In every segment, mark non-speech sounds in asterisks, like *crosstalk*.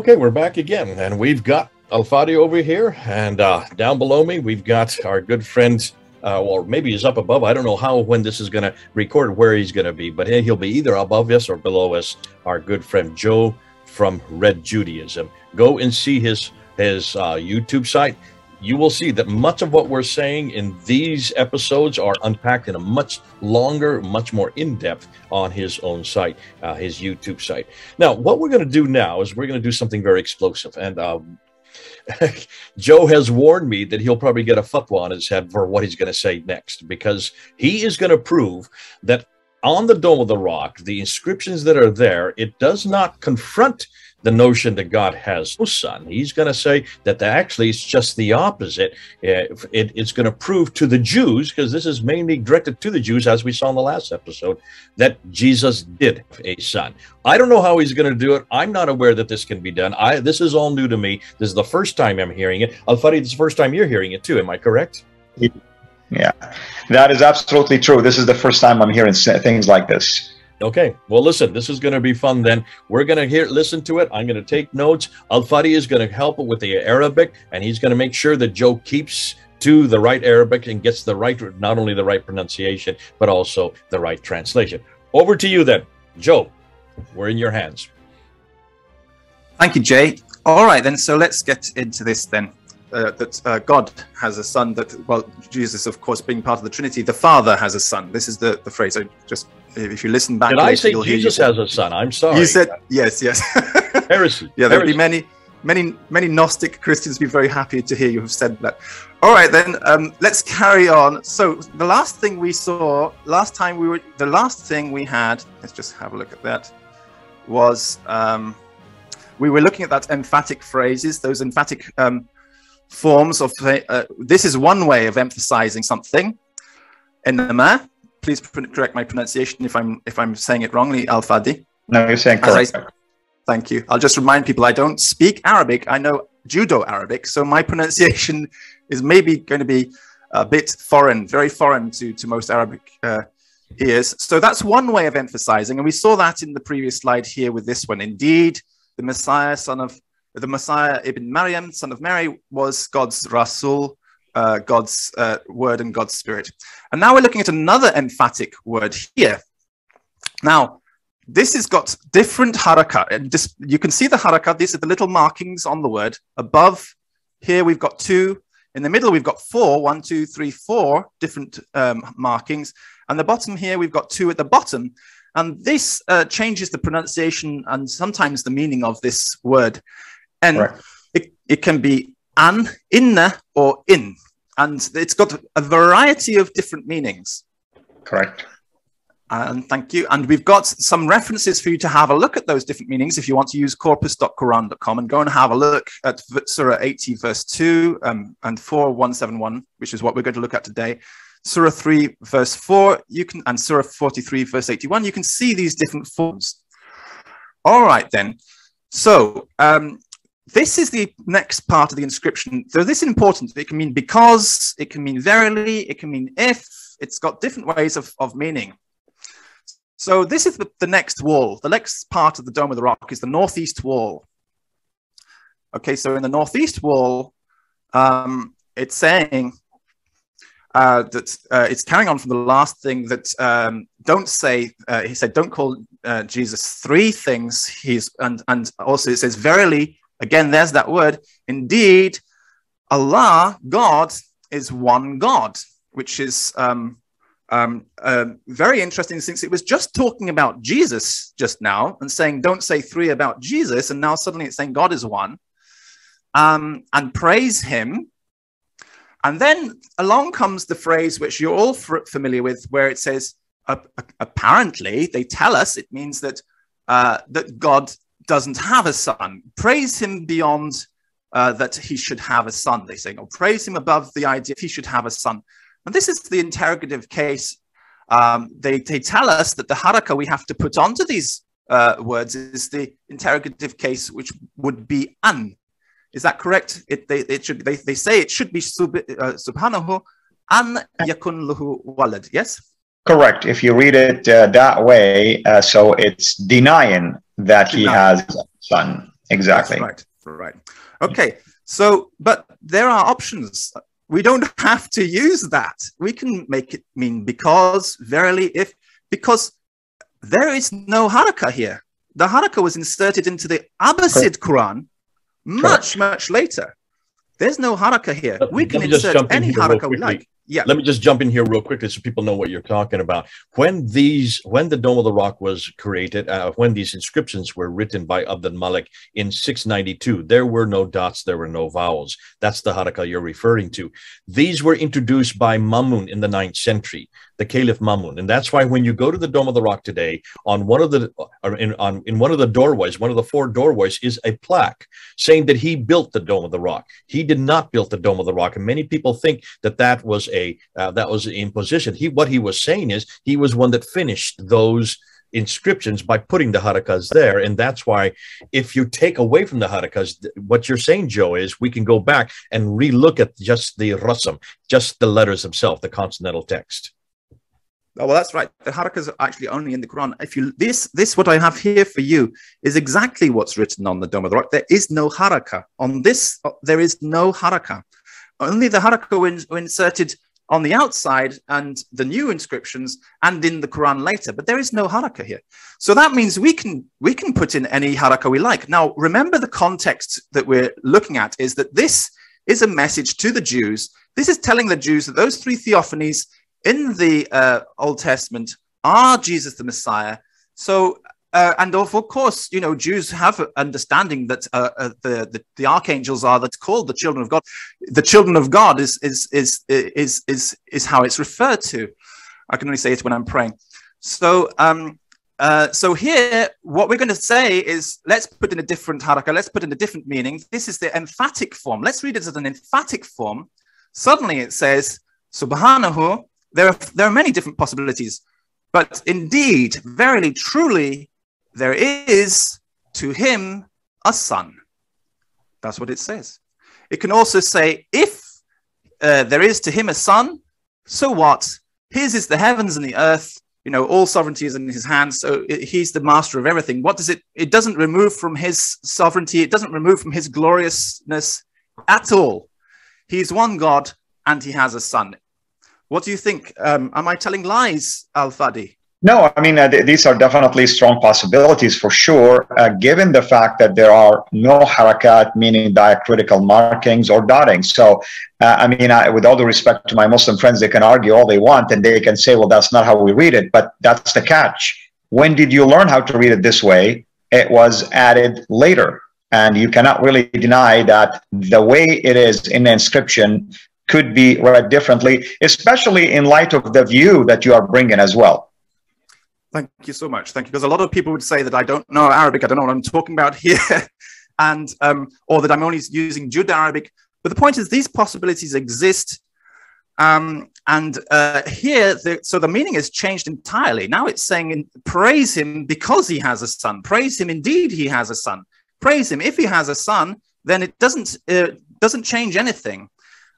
Okay, we're back again, and we've got Alfadi over here, and uh, down below me, we've got our good friend. Uh, maybe he's up above. I don't know how when this is going to record where he's going to be, but he'll be either above us or below us. Our good friend Joe from Red Judaism. Go and see his his uh, YouTube site you will see that much of what we're saying in these episodes are unpacked in a much longer, much more in depth on his own site, uh, his YouTube site. Now, what we're going to do now is we're going to do something very explosive. And um, *laughs* Joe has warned me that he'll probably get a fatwa on his head for what he's going to say next because he is going to prove that on the Dome of the Rock, the inscriptions that are there, it does not confront the notion that God has no son. He's going to say that actually it's just the opposite. It, it, it's going to prove to the Jews, because this is mainly directed to the Jews, as we saw in the last episode, that Jesus did a son. I don't know how he's going to do it. I'm not aware that this can be done. I This is all new to me. This is the first time I'm hearing it. Al-Fadi, this is the first time you're hearing it too. Am I correct? Yeah, that is absolutely true. This is the first time I'm hearing things like this. Okay. Well, listen, this is going to be fun then. We're going to hear, listen to it. I'm going to take notes. Al Fadi is going to help with the Arabic, and he's going to make sure that Joe keeps to the right Arabic and gets the right, not only the right pronunciation, but also the right translation. Over to you then. Joe, we're in your hands. Thank you, Jay. All right, then. So let's get into this then. Uh, that uh, God has a son. That well, Jesus, of course, being part of the Trinity, the Father has a son. This is the the phrase. I just if you listen back, did later, I say Jesus has a son? I'm sorry. You said yes, yes. *laughs* Heresy. yeah, there'll be many, many, many Gnostic Christians be very happy to hear you have said that. All right, then um, let's carry on. So the last thing we saw, last time we were, the last thing we had. Let's just have a look at that. Was um, we were looking at that emphatic phrases, those emphatic um, forms of. Uh, this is one way of emphasizing something. Innama, please correct my pronunciation if I'm if I'm saying it wrongly, Al Fadi. No, you're saying correct. I, thank you. I'll just remind people I don't speak Arabic. I know Judeo Arabic, so my *laughs* pronunciation is maybe going to be a bit foreign, very foreign to to most Arabic uh, ears. So that's one way of emphasizing, and we saw that in the previous slide here with this one. Indeed, the Messiah, son of the Messiah Ibn Maryam, son of Mary, was God's Rasul, uh, God's uh, word and God's spirit. And now we're looking at another emphatic word here. Now, this has got different haraka. And just, you can see the haraka. These are the little markings on the word. Above here, we've got two. In the middle, we've got four, one, two, three, four different um, markings. And the bottom here, we've got two at the bottom. And this uh, changes the pronunciation and sometimes the meaning of this word. And right. it, it can be an, inna, or in. And it's got a variety of different meanings. Correct. And thank you. And we've got some references for you to have a look at those different meanings if you want to use corpus.quran.com and go and have a look at Surah 80, verse 2 um, and 4171, which is what we're going to look at today. Surah 3, verse 4, you can, and Surah 43, verse 81, you can see these different forms. All right, then. So, um, this is the next part of the inscription. So this is important. It can mean because, it can mean verily, it can mean if. It's got different ways of, of meaning. So this is the, the next wall. The next part of the Dome of the Rock is the northeast wall. Okay, so in the northeast wall, um, it's saying uh, that uh, it's carrying on from the last thing that um, don't say, uh, he said, don't call uh, Jesus three things. He's, and, and also it says, verily, Again, there's that word. Indeed, Allah, God, is one God, which is um, um, uh, very interesting since it was just talking about Jesus just now and saying, don't say three about Jesus. And now suddenly it's saying God is one um, and praise him. And then along comes the phrase which you're all familiar with, where it says, apparently, they tell us it means that, uh, that God doesn't have a son. Praise him beyond uh, that he should have a son, they say. Or praise him above the idea he should have a son. And this is the interrogative case. Um, they, they tell us that the haraka we have to put onto these uh, words is the interrogative case, which would be an. Is that correct? It, they, it should, they, they say it should be sub, uh, subhanahu an yakun lahu walad. Yes? Correct. If you read it uh, that way, uh, so it's denying that he has a son. Exactly. That's right. Right. Okay. So, but there are options. We don't have to use that. We can make it mean because, verily, if, because there is no haraka here. The haraka was inserted into the Abbasid Quran much, much later. There's no haraka here. We can insert any haraka we like. Yeah. Let me just jump in here real quickly so people know what you're talking about. When these, when the Dome of the Rock was created, uh, when these inscriptions were written by Abd al-Malik in 692, there were no dots, there were no vowels. That's the haraka you're referring to. These were introduced by Mamun in the ninth century the Caliph Mamun. And that's why when you go to the Dome of the Rock today, on one of the in on in one of the doorways, one of the four doorways is a plaque saying that he built the Dome of the Rock. He did not build the Dome of the Rock, and many people think that that was a uh, that was an imposition. He what he was saying is he was one that finished those inscriptions by putting the harakas there. And that's why if you take away from the harakas, what you're saying, Joe, is we can go back and relook at just the rasam, just the letters themselves, the consonantal text. Oh, well, that's right. The harakas are actually only in the Quran. If you this this what I have here for you is exactly what's written on the Dome of the Rock. There is no haraka on this. Uh, there is no haraka. Only the haraka were inserted on the outside and the new inscriptions and in the Quran later. But there is no haraka here. So that means we can we can put in any haraka we like. Now remember the context that we're looking at is that this is a message to the Jews. This is telling the Jews that those three theophanies in the uh, Old Testament are Jesus the Messiah. So, uh, and of, course, you know, Jews have understanding that uh, uh, the, the, the archangels are that's called the children of God. The children of God is is is is is is how it's referred to. I can only say it when I'm praying. So, um, uh, so here, what we're going to say is, let's put in a different haraka, let's put in a different meaning. This is the emphatic form. Let's read it as an emphatic form. Suddenly it says, Subhanahu there are, there are many different possibilities, but indeed, verily, truly, there is to him a son. That's what it says. It can also say, if uh, there is to him a son, so what? His is the heavens and the earth. You know, all sovereignty is in his hands. So he's the master of everything. What does it? It doesn't remove from his sovereignty. It doesn't remove from his gloriousness at all. He's one God and he has a son. What do you think? Um, am I telling lies, Al Fadi? No, I mean, uh, th- these are definitely strong possibilities for sure, uh, given the fact that there are no harakat, meaning diacritical markings or dotting. So, uh, I mean, I, with all the respect to my Muslim friends, they can argue all they want and they can say, well, that's not how we read it. But that's the catch. When did you learn how to read it this way? It was added later. And you cannot really deny that the way it is in the inscription could be read differently, especially in light of the view that you are bringing as well. Thank you so much. Thank you. Because a lot of people would say that I don't know Arabic, I don't know what I'm talking about here, *laughs* and um, or that I'm only using Jud Arabic. But the point is, these possibilities exist. Um, and uh, here, the, so the meaning is changed entirely. Now it's saying, praise him because he has a son. Praise him, indeed, he has a son. Praise him if he has a son. Then it doesn't uh, doesn't change anything.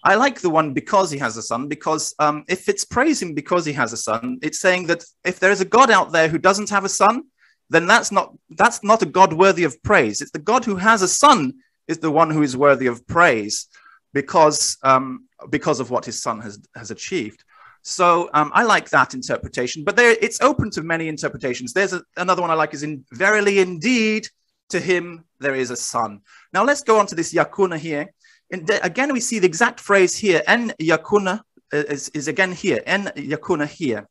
I like the one because he has a son, because um, if it's praising because he has a son, it's saying that if there is a God out there who doesn't have a son, then that's not that's not a God worthy of praise. It's the God who has a son is the one who is worthy of praise because um, because of what his son has has achieved. So um, I like that interpretation, but there it's open to many interpretations. There's a, another one I like is in verily indeed to him there is a son. Now let's go on to this yakuna here. And again, we see the exact phrase here, en yakuna uh, is, is again here, en yakuna here,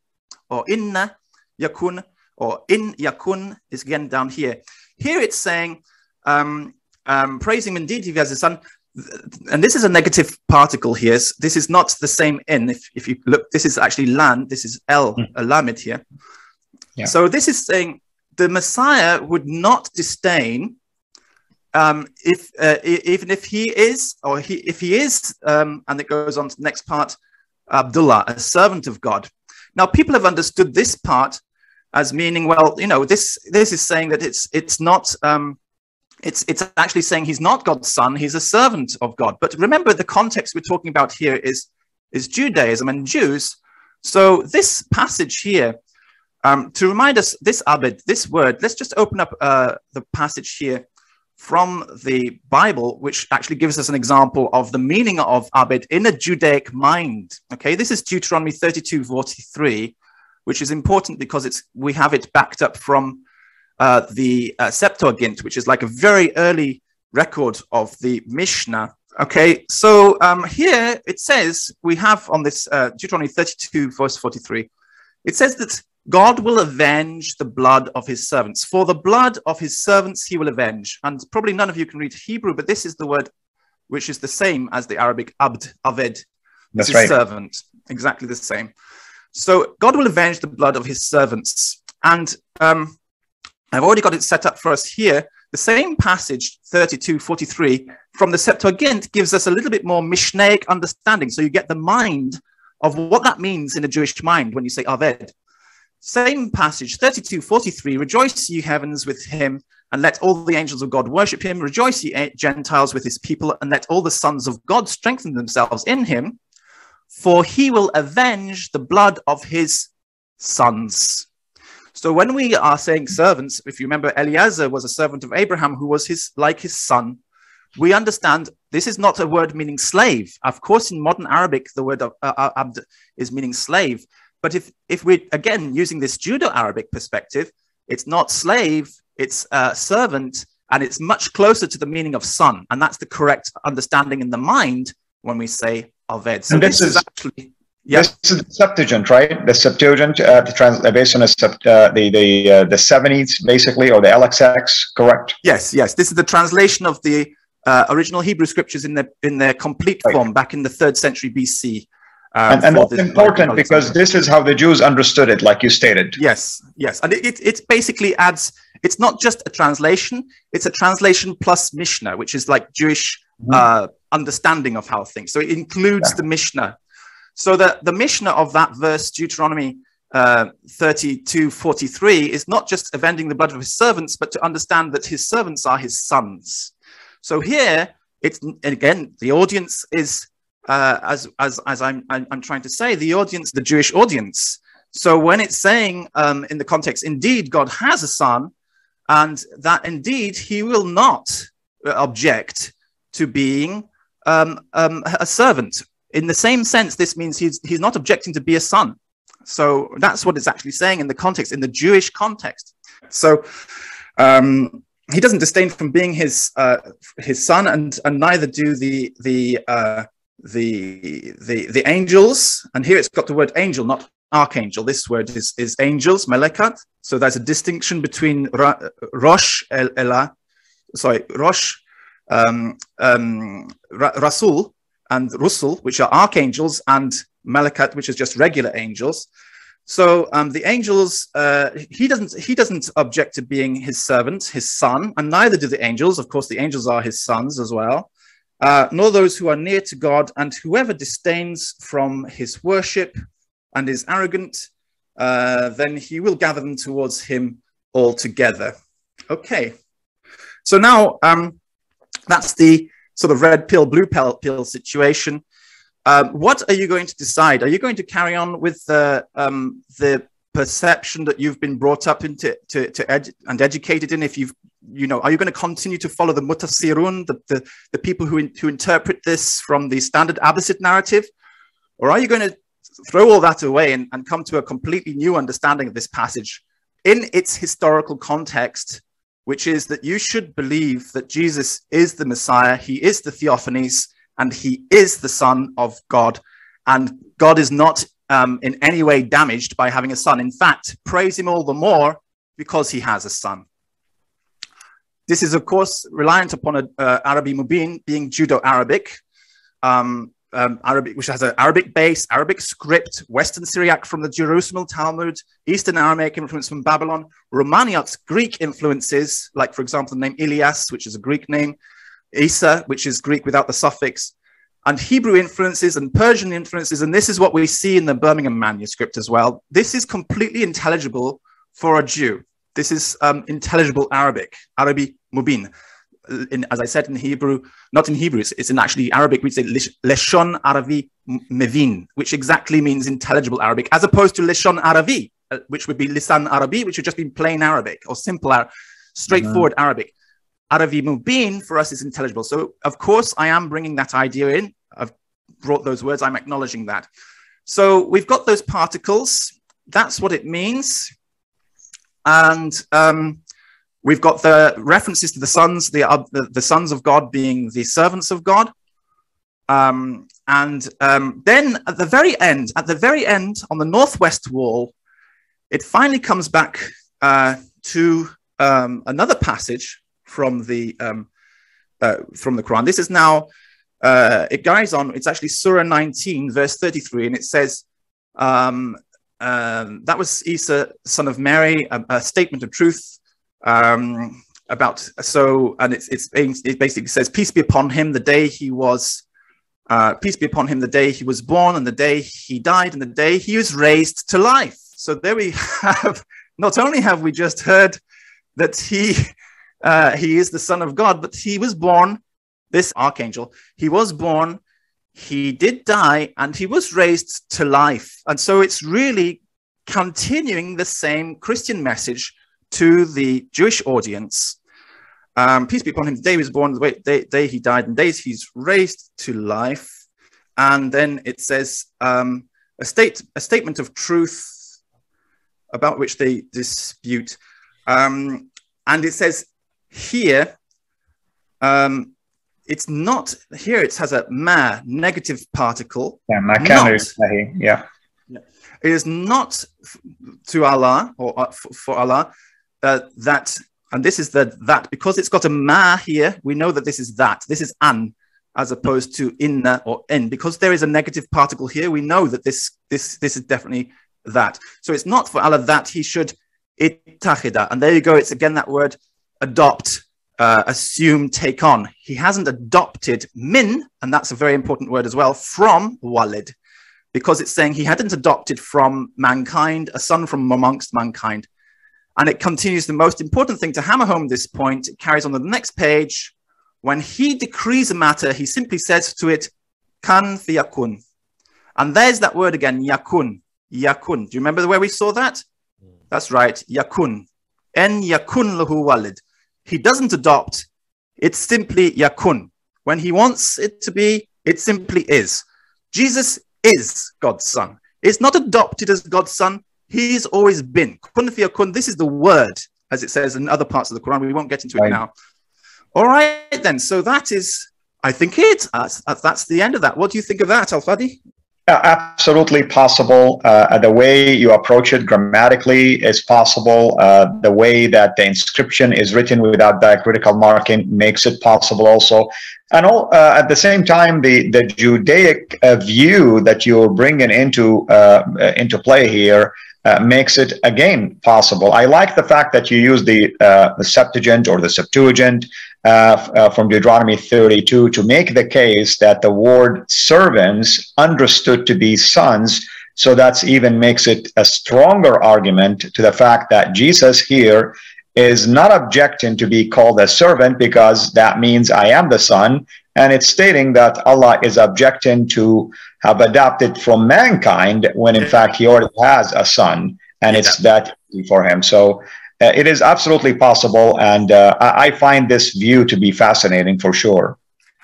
or inna yakun, or in yakun is again down here. Here it's saying, um, um, praising indeed if he has a son, and this is a negative particle here. This is not the same in. If, if you look, this is actually lan, this is el, mm. a lamid here. Yeah. So this is saying the Messiah would not disdain um, if uh, even if he is, or he, if he is, um, and it goes on to the next part, Abdullah, a servant of God. Now, people have understood this part as meaning, well, you know, this this is saying that it's it's not. Um, it's it's actually saying he's not God's son; he's a servant of God. But remember, the context we're talking about here is is Judaism and Jews. So this passage here, um, to remind us, this abed, this word. Let's just open up uh, the passage here from the Bible, which actually gives us an example of the meaning of Abed in a Judaic mind. Okay, this is Deuteronomy 32 43, which is important because it's we have it backed up from uh, the uh, Septuagint, which is like a very early record of the Mishnah. Okay, so um, here it says we have on this uh, Deuteronomy 32, verse 43, it says that God will avenge the blood of his servants. For the blood of his servants he will avenge. And probably none of you can read Hebrew, but this is the word which is the same as the Arabic abd, aved. This That's is right. servant, exactly the same. So God will avenge the blood of his servants. And um, I've already got it set up for us here. The same passage, 32, 43, from the Septuagint gives us a little bit more Mishnaic understanding. So you get the mind of what that means in a Jewish mind when you say Aved. Same passage, 32, 43, rejoice ye heavens with him, and let all the angels of God worship him. Rejoice ye eh, Gentiles with his people, and let all the sons of God strengthen themselves in him, for he will avenge the blood of his sons. So when we are saying servants, if you remember, Eliezer was a servant of Abraham who was his like his son. We understand this is not a word meaning slave. Of course, in modern Arabic, the word uh, uh, abd is meaning slave. But if if we're again using this Judeo-Arabic perspective, it's not slave, it's uh, servant, and it's much closer to the meaning of son, and that's the correct understanding in the mind when we say aved. So And this, this is is- actually yeah. This is the Septuagint, right? The Septuagint, uh, the trans- uh, based on uh, the the uh, the seventies, basically, or the LXX, correct? Yes, yes. This is the translation of the uh, original Hebrew scriptures in their in their complete Right. form back in the third century BC. Um, and and that's important because this is how the Jews understood it, like you stated. Yes, yes, and it, it it basically adds. It's not just a translation; it's a translation plus Mishnah, which is like Jewish Mhm. uh, understanding of how things. So it includes Yeah. the Mishnah. So the the Mishnah of that verse, Deuteronomy uh, thirty-two forty-three, is not just avenging the blood of his servants, but to understand that his servants are his sons. So here, it's again the audience is uh, as as as I'm, I'm I'm trying to say the audience, the Jewish audience. So when it's saying um, in the context, indeed God has a son, and that indeed he will not uh, object to being um, um, a servant. In the same sense, this means he's he's not objecting to be a son. So that's what it's actually saying in the context, in the Jewish context. So um, he doesn't disdain from being his uh, his son, and and neither do the the uh, the the the angels. And here it's got the word angel, not archangel. This word is is angels, melekat. So there's a distinction between Ra, Rosh El Elah, sorry, Rosh um, um, Ra, Rasul and Rusul, which are archangels, and Malakat, which is just regular angels. So um, the angels, uh, he doesn't he doesn't object to being his servant, his son, and neither do the angels. Of course, the angels are his sons as well. Uh, nor those who are near to God, and whoever disdains from his worship and is arrogant, uh, then he will gather them towards him altogether. Okay, so now um, that's the sort of red pill, blue pill, situation. Um, what are you going to decide? Are you going to carry on with the um, the perception that you've been brought up into to, to ed- and educated in? If you've you know, are you going to continue to follow the mufassirun, the, the, the people who, in, who interpret this from the standard Abbasid narrative? Or are you going to throw all that away and, and come to a completely new understanding of this passage in its historical context, which is that you should believe that Jesus is the Messiah, he is the Theophanies, and he is the Son of God. And God is not um, in any way damaged by having a son. In fact, praise him all the more because he has a son. This is, of course, reliant upon a, uh, Arabi Mubin being Judeo-Arabic, um, um, Arabic, which has an Arabic base, Arabic script, Western Syriac from the Jerusalem Talmud, Eastern Aramaic influence from Babylon, Romaniot's Greek influences, like, for example, the name Ilias, which is a Greek name, Isa, which is Greek without the suffix, and Hebrew influences and Persian influences. And this is what we see in the Birmingham manuscript as well. This is completely intelligible for a Jew. This is um, intelligible Arabic, Arabi Mubin. In, as I said in Hebrew, not in Hebrew, it's, it's in actually Arabic, we say Leshon Arabi Mevin, which exactly means intelligible Arabic, as opposed to Leshon Arabi, uh, which would be Lisan Arabi, which would just be plain Arabic or simple, Ar- straightforward Arabic. Arabi Mubin for us is intelligible. So, of course, I am bringing that idea in. I've brought those words, I'm acknowledging that. So, we've got those particles. That's what it means. And um, we've got the references to the sons, the, uh, the, the, sons of God being the servants of God. Um, and um, then at the very end, at the very end on the northwest wall, it finally comes back uh, to um, another passage from the um, uh, from the Quran. This is now uh, it goes on. It's actually Surah 19, verse 33, and it says, um, um, "That was Isa, son of Mary, a, a statement of truth." Um, about so, and it's, it's it basically says, "Peace be upon him." The day he was, uh, peace be upon him. The day he was born, and the day he died, and the day he was raised to life. So there we *laughs* have. Not only have we just heard that he uh, he is the Son of God, but he was born, this archangel, he was born, he did die, and he was raised to life. And so it's really continuing the same Christian message to the Jewish audience. Um, peace be upon him. The day he was born, the day, day he died, and days he's raised to life. And then it says um, a state, a statement of truth about which they dispute. Um, and it says here, um, it's not here. It has a ma negative particle. Yeah, not, yeah. It is not to Allah or uh, for Allah uh, that, and this is the that because it's got a ma here. We know that this is that. This is an as opposed to inna or in because there is a negative particle here. We know that this this this is definitely that. So it's not for Allah that He should ittahida. And there you go. It's again that word adopt, uh, assume, take on. He hasn't adopted min, and that's a very important word as well, from walid, because it's saying he hadn't adopted from mankind, a son from amongst mankind. And it continues the most important thing to hammer home this point. It carries on to the next page. When he decrees a matter, he simply says to it, kan fiyakun. And there's that word again, yakun. Yakun. Do you remember where we saw that? That's right, yakun. En yakun lahu walid. He doesn't adopt. It's simply yakun. When he wants it to be, it simply is. Jesus is God's son. It's not adopted as God's son. He's always been. Kun fi yakun. This is the word, as it says in other parts of the Quran. We won't get into it now. All right, then. So that is, I think, it. That's, that's the end of that. What do you think of that, Al Fadi? Absolutely possible. Uh, the way you approach it grammatically is possible. Uh, the way that the inscription is written without diacritical marking makes it possible also. And all, uh, at the same time, the, the Judaic uh, view that you're bringing into, uh, into play here uh, makes it again possible. I like the fact that you use the, uh, the Septuagint or the Septuagint uh, uh, from Deuteronomy 32 to make the case that the word servants understood to be sons. So that's even makes it a stronger argument to the fact that Jesus here is not objecting to be called a servant because that means I am the son. And it's stating that Allah is objecting to have adopted from mankind when in fact he already has a son and it's that easy for him. So uh, it is absolutely possible. And uh, I, I find this view to be fascinating for sure.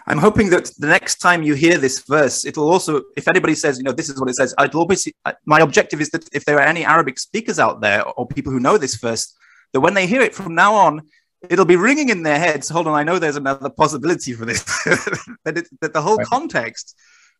I'm hoping that the next time you hear this verse, it'll also, if anybody says, you know, this is what it says, I'd always, my objective is that if there are any Arabic speakers out there or people who know this verse, that when they hear it from now on, it'll be ringing in their heads. Hold on, I know there's another possibility for this, *laughs* that, it, that the whole right. context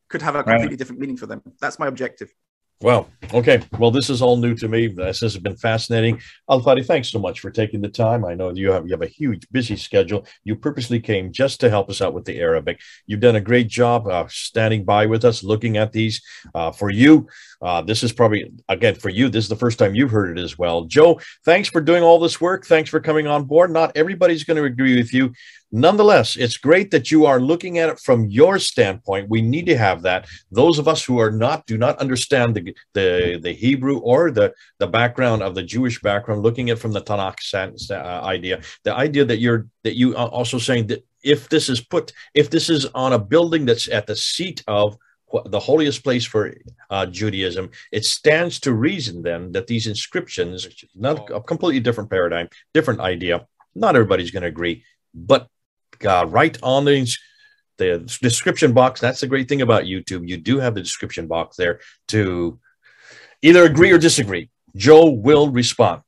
could have a completely right. different meaning for them. That's my objective. Well, okay. Well, this is all new to me. This has been fascinating. Al Fadi, thanks so much for taking the time. I know you have you have a huge busy schedule. You purposely came just to help us out with the Arabic. You've done a great job uh, standing by with us, looking at these. Uh, for you, uh, this is probably again for you. This is the first time you've heard it as well. Joe, thanks for doing all this work. Thanks for coming on board. Not everybody's going to agree with you. Nonetheless, it's great that you are looking at it from your standpoint. We need to have that. Those of us who are not do not understand the the, the Hebrew or the the background of the Jewish background, looking at from the Tanakh uh, idea, the idea that you're that you are also saying that if this is put, if this is on a building that's at the seat of the holiest place for uh, Judaism, it stands to reason then that these inscriptions, not a completely different paradigm, different idea. Not everybody's going to agree but uh, right on the the description box. That's the great thing about YouTube. You do have the description box there to either agree or disagree. Joe will respond.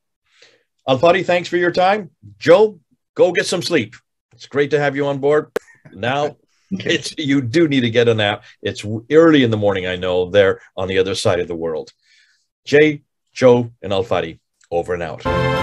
Al-Fadi, thanks for your time. Joe, go get some sleep. It's great to have you on board. Now, *laughs* it's you do need to get a nap. It's early in the morning, I know, there on the other side of the world. Jay, Joe, and Al-Fadi, over and out.